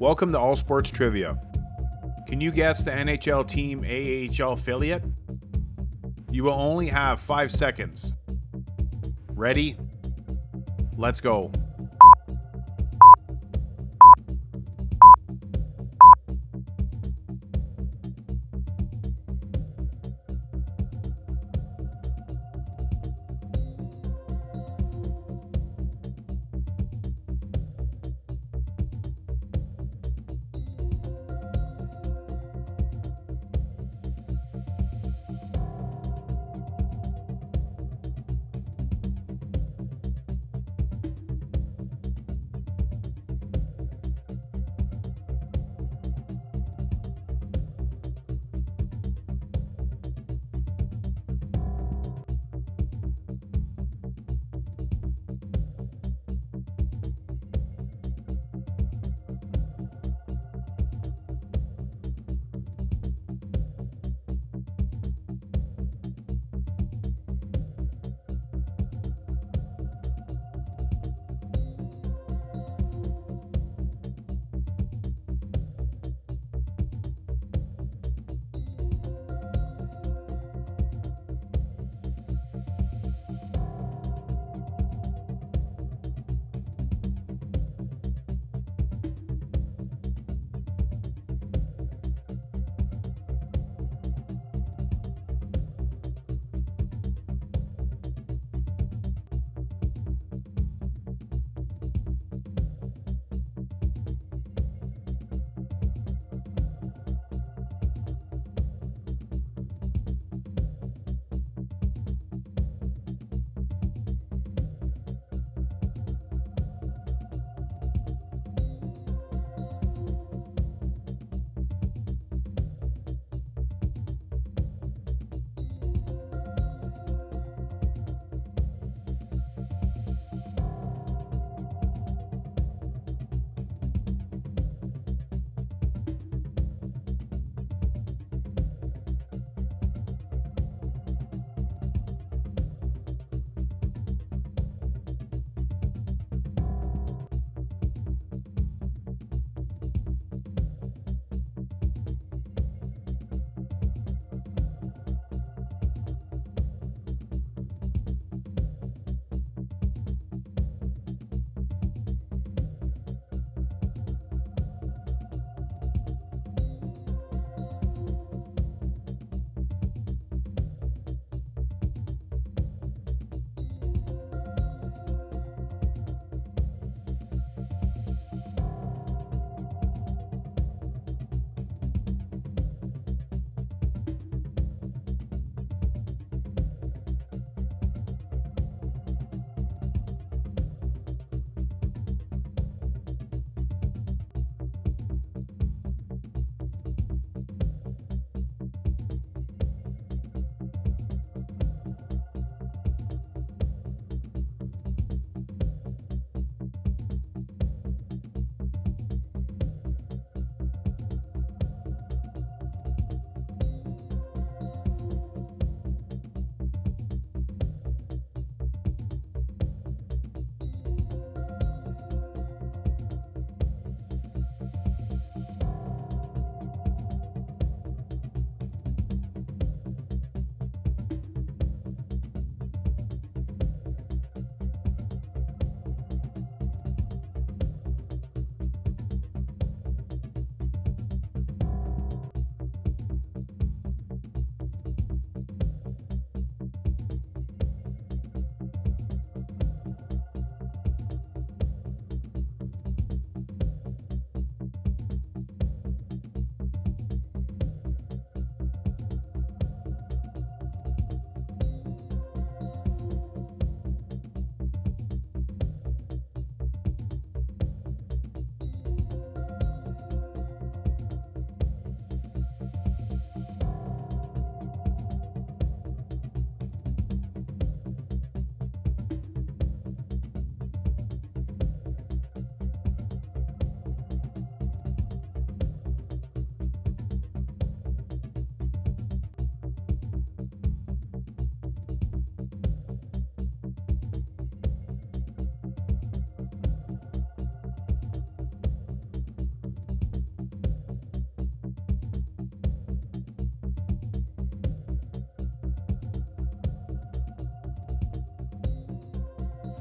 Welcome to All Sports Trivia. Can you guess the NHL team AHL affiliate? You will only have five seconds. Ready? Let's go.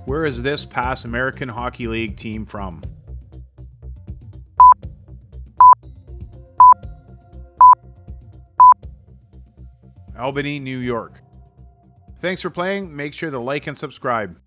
Where is this past American Hockey League team from? Albany, New York. Thanks for playing. Make sure to like and subscribe.